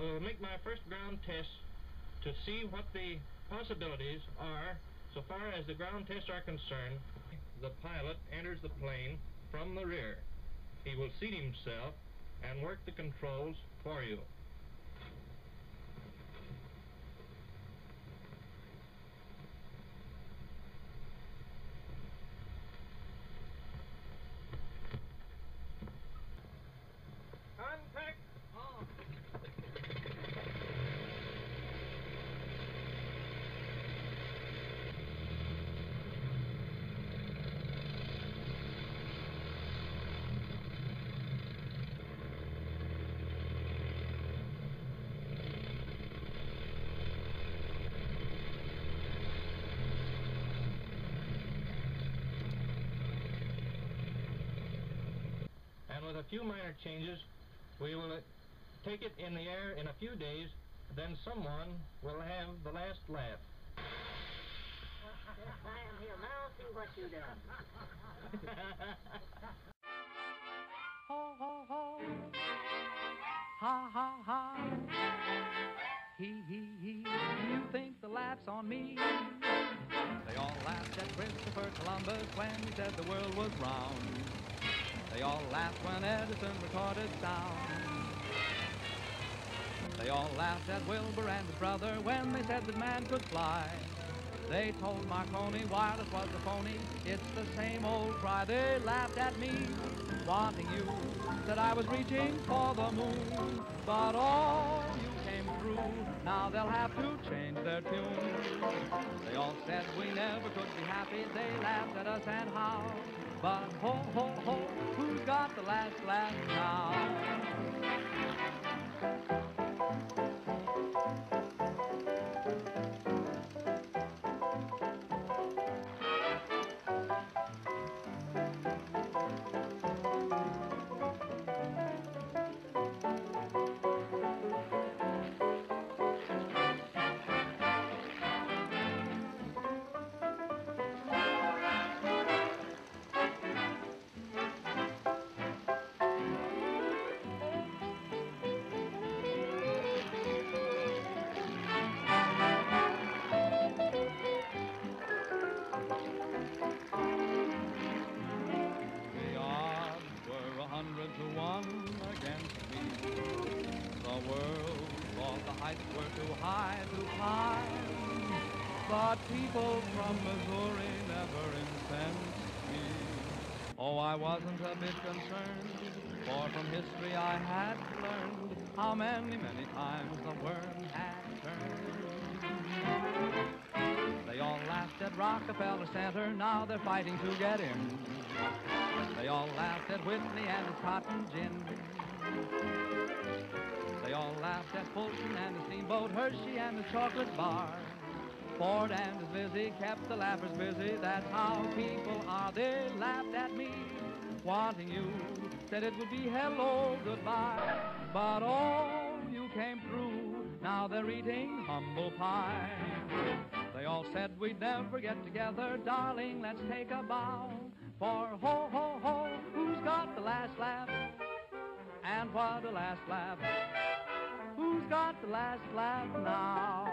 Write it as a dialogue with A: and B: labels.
A: I will make my first ground test to see what the possibilities are so far as the ground tests are concerned. The pilot enters the plane from the rear. He will seat himself and work the controls for you. A few minor changes, we will uh, take it in the air in a few days. Then someone will have the last laugh.
B: I am here now. See what you done.
C: Ho, ho, ho. Ha, ha, ha. He, he, he. You think the laugh's on me? They all laughed at Christopher Columbus when he said the world was round. They all laughed when Edison recorded sound. They all laughed at Wilbur and his brother when they said that man could fly. They told Marconi wireless was a phony. It's the same old cry. They laughed at me, wanting you. Said I was reaching for the moon, but all you came through. Now they'll have to change their tune. They never could be happy. They laughed at us and how. But ho ho ho, who's got the last laugh now? To one against me. The world thought the heights were too high to climb. But people from Missouri never incensed me. Oh, I wasn't a bit concerned, for from history I had learned how many, many times the worm had turned. Rockefeller Center, now they're fighting to get in. They all laughed at Whitney and his cotton gin. They all laughed at Fulton and the steamboat Hershey and the chocolate bar. Ford and his Lizzie kept the laughers busy. That's how people are. They laughed at me, wanting you. Said it would be hello, goodbye. But oh, you came through. Now they're eating humble pie. They all said we'd never get together, darling. Let's take a bow. For ho, ho, ho, who's got the last laugh? And what a last laugh. Who's got the last laugh now?